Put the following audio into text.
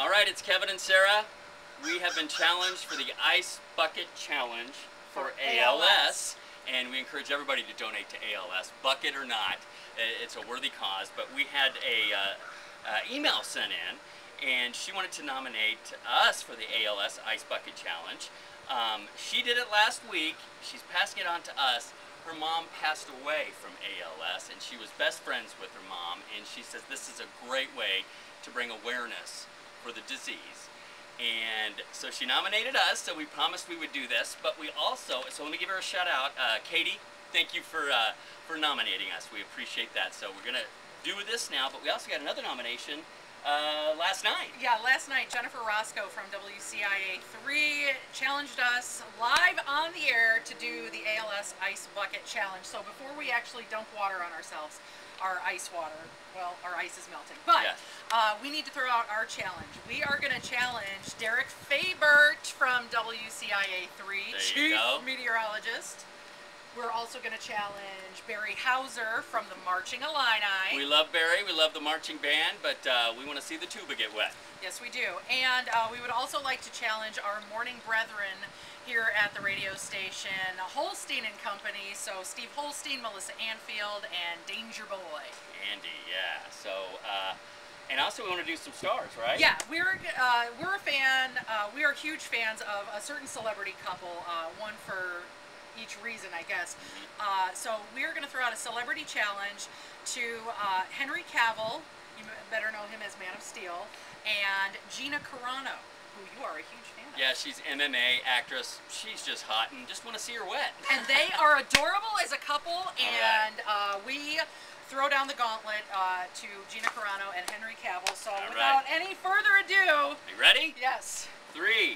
All right, it's Kevin and Sarah. We have been challenged for the Ice Bucket Challenge for, For ALS, ALS. and we encourage everybody to donate to ALS, bucket or not. It's a worthy cause, but we had a uh, uh, email sent in, and she wanted to nominate us for the ALS Ice Bucket Challenge. Um, she did it last week. She's passing it on to us. Her mom passed away from ALS, and she was best friends with her mom. And she says this is a great way to bring awareness for the disease. And so she nominated us, so we promised we would do this. But we also, so let me give her a shout out. Uh, Katie, thank you for, uh, for nominating us. We appreciate that. So we're going to do this now, but we also got another nomination uh, last night. Yeah, last night Jennifer Roscoe from WCIA 3 challenged us live on the air to do the ALS Ice Bucket Challenge. So before we actually dump water on ourselves, our ice water, well, our ice is melting. But Yes. uh, we need to throw out our challenge. We are going to challenge Derick Fabert from WCIA 3, chief go. meteorologist. We're also going to challenge Barry Houser from the Marching Illini. We love Barry, we love the marching band, but uh, we want to see the tuba get wet. Yes, we do. And uh, we would also like to challenge our morning brethren here at the radio station, Holstein and Company. So Steve Holstein, Melissa Anfield, and Danger Boy. Andy, yeah. So, uh, and also we want to do some stars, right? Yeah, we're uh, we're a fan. Uh, we are huge fans of a certain celebrity couple. Uh, one for each reason, I guess. Uh, so we're going to throw out a celebrity challenge to uh, Henry Cavill. You better know him as Man of Steel, and Gina Carano, who you are a huge fan of. Yeah, she's MMA actress. She's just hot and just want to see her wet. and they are adorable as a couple. right. And uh, we throw down the gauntlet uh, to Gina Carano and Henry Cavill. So All without right. any further ado, Are You ready? yes, Three,